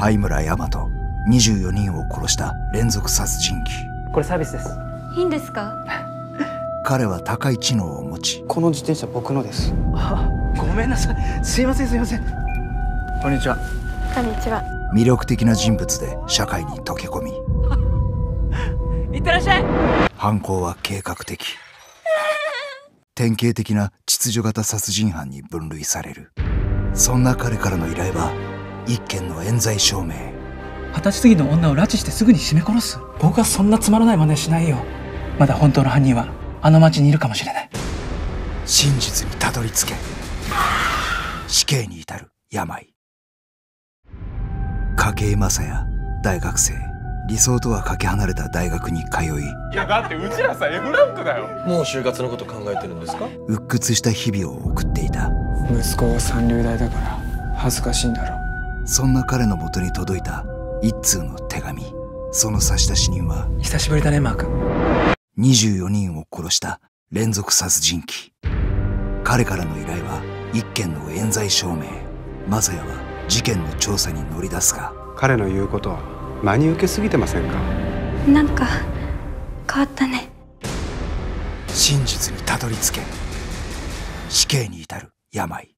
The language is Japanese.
灰村大和24人を殺した連続殺人鬼。これサービスです。いいんですか？彼は高い知能を持ちこの自転車僕のです。あごめんなさい。すいませんすいません。こんにちは。こんにちは。魅力的な人物で社会に溶け込み。いってらっしゃい。犯行は計画的。典型的な秩序型殺人犯に分類される。そんな彼からの依頼は一件の冤罪証明。二十歳過ぎの女を拉致してすぐに絞め殺す。僕はそんなつまらない真似しないよ。まだ本当の犯人はあの町にいるかもしれない。真実にたどり着け。死刑に至る病。筧正也大学生。理想とはかけ離れた大学に通い。いやだってうちらさ F ランクだよ。もう就活のこと考えてるんですか？鬱屈した日々を送っていた。息子は三流大だから恥ずかしいんだろそんな彼のもとに届いた一通の手紙。その差出人は久しぶりだねマーク24人を殺した連続殺人鬼。彼からの依頼は一件の冤罪証明。マサヤは事件の調査に乗り出すが。彼の言うことは真に受けすぎてませんか？なんか変わったね。真実にたどり着け。死刑に至る病